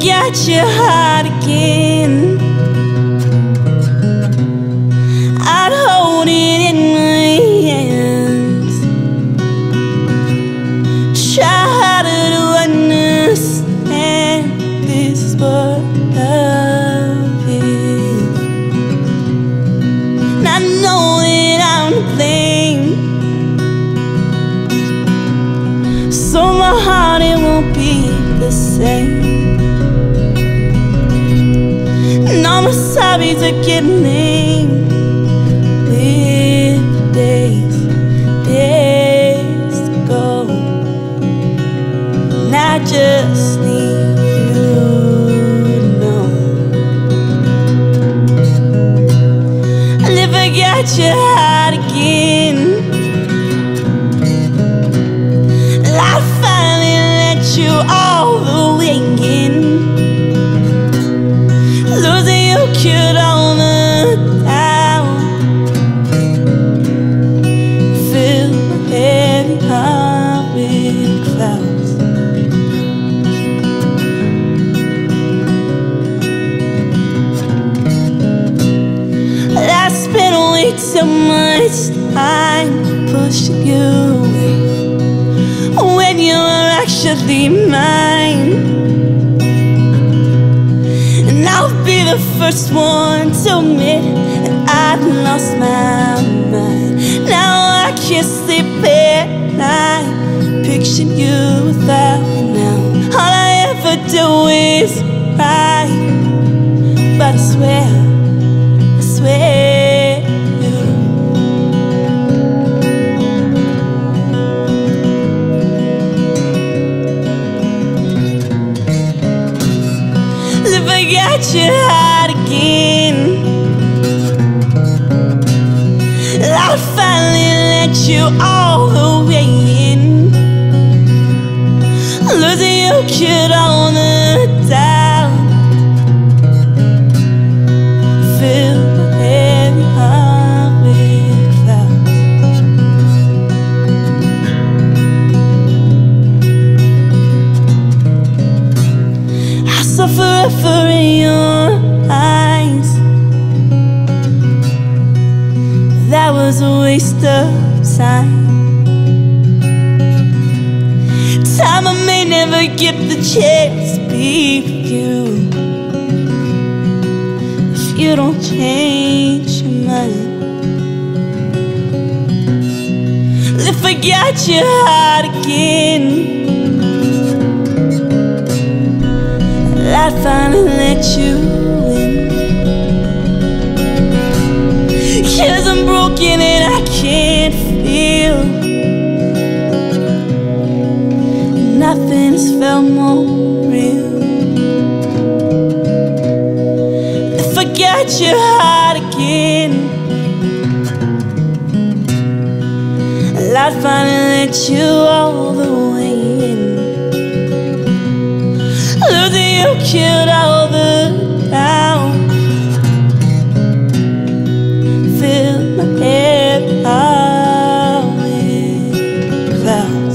forget your heart again. I'd hold it in my hands. Try harder to understand this is what love is. And I know that I'm to blame. So my heart it won't be the same. Sorries are getting with days, days go. And I just need you to know. I'll never your heart too much time pushing you away when you were actually mine. And I'll be the first one to admit that I've lost my mind. Now I can't sleep at night, picturing you without me now. All I ever do is cry, Got your heart again, I'll finally let you all waste of time. Time I may never get the chance to be with you. If you don't change your mind. If I got your heart again. I'd finally let you in. Cause I'm broken and I can't feel. Nothing's felt more real. If I got your heart again, I'd finally let you all the way in. Losing you killed all about